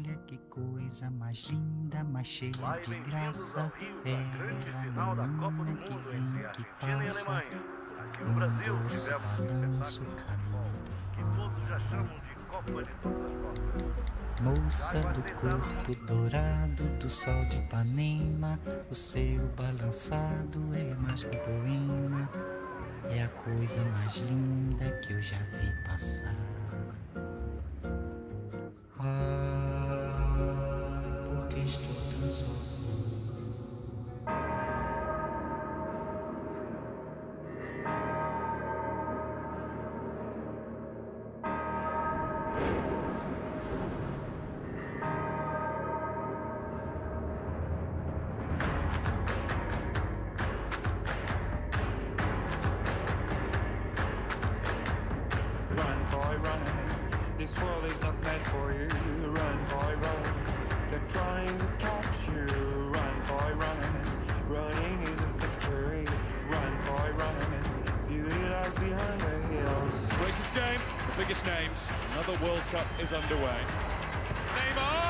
Olha que coisa mais linda, mais cheia Vai de graça. Rio, É a grande ela, final da Copa do menina que Mundo vem, entre que e passa. Alemanha. Aqui no Brasil tivemos um balanço espetáculo que todos já chamam de Copa de todas as Copas. Moça do corpo dourado do sol de Ipanema, o seu balançado é mais que um poema, é a coisa mais linda que eu já vi passar. Run, boy, run. This world is not meant for you. Run, boy, run. They're trying to catch you. Run, boy, run. Running is a victory. Run, boy, run. Beauty lies behind the hills. Greatest game, the biggest names. Another World Cup is underway. Neymar,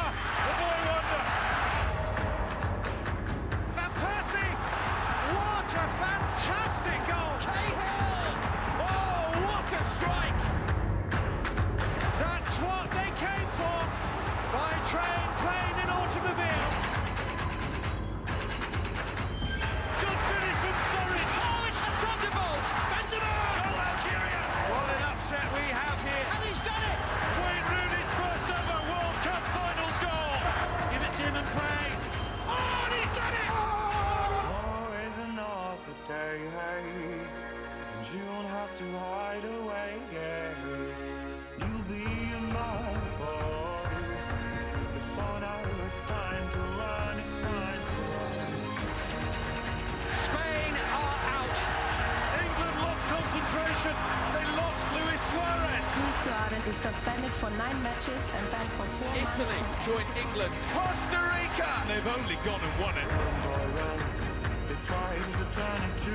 Luis Suarez is suspended for nine matches and banned for four Italy months. join England. Costa Rica. They've only gone and won it. Run, boy, run. This ride is a journey to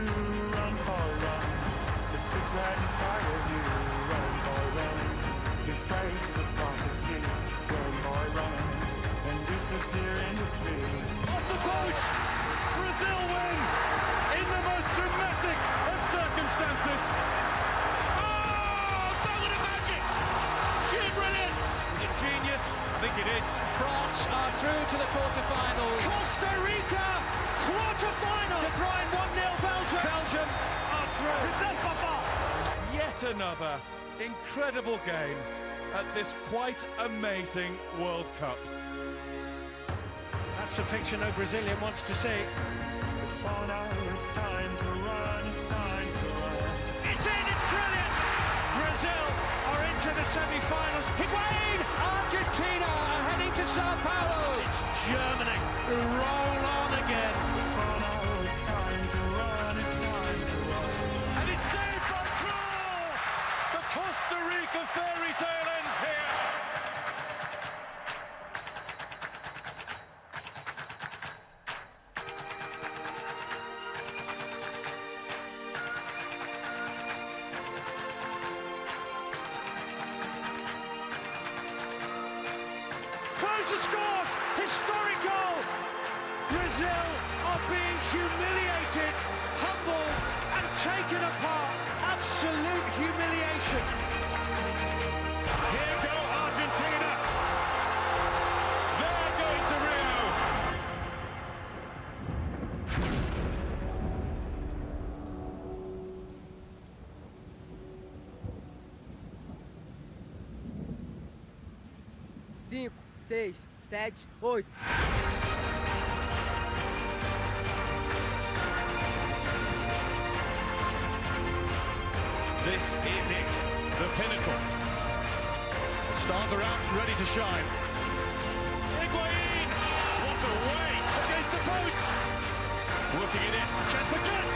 run, boy, run. The secret inside of you. It is. France are through to the quarterfinals. Costa Rica, quarterfinal. De Bruyne 1-0 Belgium. Belgium are through. Yet another incredible game at this quite amazing World Cup. That's a picture no Brazilian wants to see. Sao Paulo. It's Germany. Roll on again. Klose scores! Historic goal! Brazil are being humiliated, humbled, and taken apart. Absolute humiliation. Here go Argentina. They're going to Rio. cinco, seis, sete, oito. This is it, the pinnacle. The stars are out, ready to shine. Higuain! What a waste! Chase the post! Working it in, chance for Goetze!